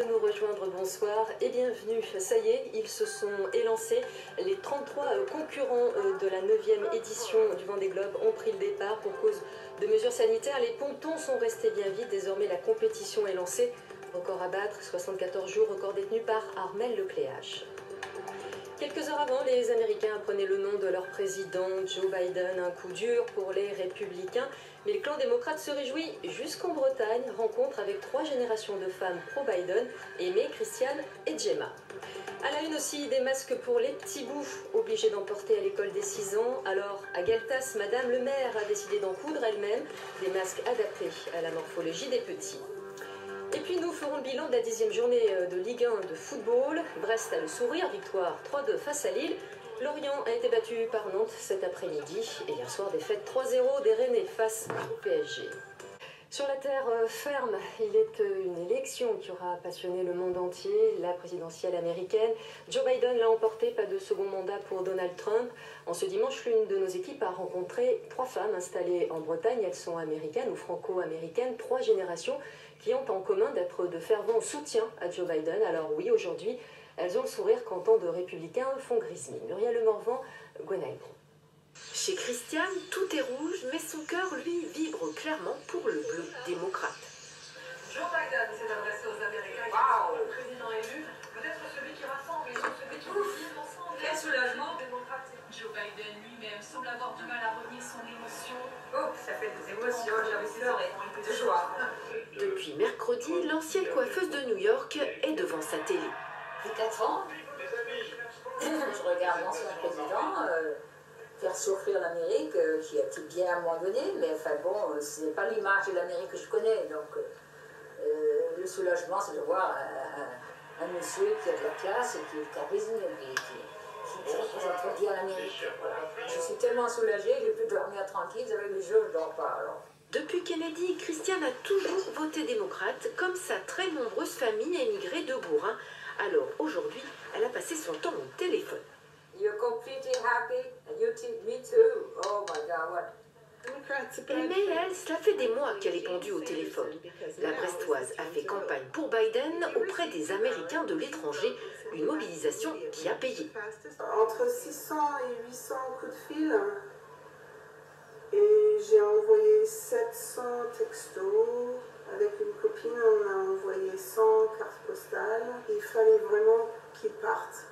Calandre, bonsoir et bienvenue. Ça y est, ils se sont élancés. Les 33 euh, concurrents euh, de la 9e édition du Vendée Globe ont pris le départ pour cause de mesures sanitaires. Les pontons sont restés bien vides. Désormais, la compétition est lancée. Record à battre, 74 jours, record détenu par Armel Lecléache. Quelques heures avant, les Américains apprenaient le nom de leur président, Joe Biden, un coup dur pour les républicains. Mais le clan démocrate se réjouit jusqu'en Bretagne, rencontre avec trois générations de femmes pro-Biden, Aimée, Christiane et Gemma. À la une aussi, des masques pour les petits bouts, obligés d'emporter à l'école des 6 ans. Alors, à Galtas, Madame le maire a décidé d'en coudre elle-même, des masques adaptés à la morphologie des petits. Et puis nous ferons le bilan de la dixième journée euh, de Ligue 1 de football. Brest a le sourire, victoire 3-2 face à Lille. Lorient a été battu par Nantes cet après-midi. Et hier soir, défaite 3-0 des Rennais face au PSG. Sur la terre euh, ferme, il est euh, une élection qui aura passionné le monde entier, la présidentielle américaine. Joe Biden l'a emporté, pas de second mandat pour Donald Trump. En ce dimanche, l'une de nos équipes a rencontré trois femmes installées en Bretagne. Elles sont américaines ou franco-américaines, trois générations qui ont en commun d'être de fervents soutiens à Joe Biden. Alors oui, aujourd'hui, elles ont le sourire quand tant de républicains font grise Muriel Le Morvan, Gwenaël chez Christiane, tout est rouge, mais son cœur, lui, vibre clairement pour le bleu démocrate. Joe Biden s'est adressé aux Américains wow. le président élu, peut-être celui qui rassemble, celui qui ensemble. Quel soulagement Joe Biden lui-même semble avoir du mal à renier son émotion. Oh, ça fait des émotions, j'ai envie de joie. Depuis mercredi, l'ancienne coiffeuse de New York est devant sa télé. J'ai 4 ans, je regarde l'ancien président. Euh, faire souffrir l'Amérique, euh, qui a été bien à mais enfin bon, euh, ce n'est pas l'image de l'Amérique que je connais. Donc euh, le soulagement, c'est de voir un, monsieur qui a de la classe et qui est charisme, qui, qui, représente bien l'Amérique. Je suis tellement soulagée, je peux dormir tranquille, avec les jeux, je ne dors pas. Alors. Depuis Kennedy, Christiane a toujours voté démocrate, comme sa très nombreuse famille émigrée de Bourg. Alors aujourd'hui, elle a passé son temps au téléphone. You're completely happy, and you me too. Oh my God, what? Mais elle, cela fait des mois qu'elle est pendue au téléphone. La Brestoise a fait campagne pour Biden auprès des Américains de l'étranger, une mobilisation qui a payé. Entre 600 et 800 coups de fil, et j'ai envoyé 700 textos. Avec une copine, on a envoyé 100 cartes postales. Il fallait vraiment qu'ils partent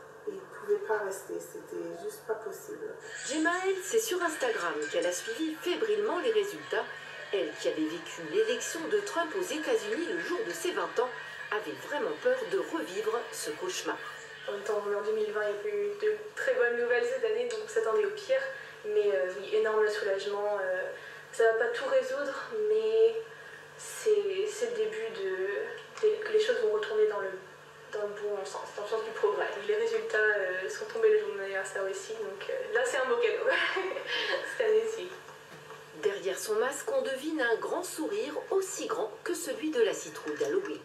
pas rester, c'était juste pas possible. Gemma, elle, c'est sur Instagram qu'elle a suivi fébrilement les résultats. Elle, qui avait vécu l'élection de Trump aux États-Unis le jour de ses 20 ans, avait vraiment peur de revivre ce cauchemar. En même temps, en 2020, il y a eu de très bonnes nouvelles cette année, donc on s'attendait au pire. Mais euh, oui, énorme soulagement. Euh, ça va pas tout résoudre, mais c'est le début de, que les choses vont retourner dans le dans le bon sens, dans le sens du progrès. Les résultats euh, sont tombés le jour de mon anniversaire aussi, donc euh, là c'est un beau cadeau, cette année-ci. Derrière son masque, on devine un grand sourire aussi grand que celui de la citrouille d'Halloween.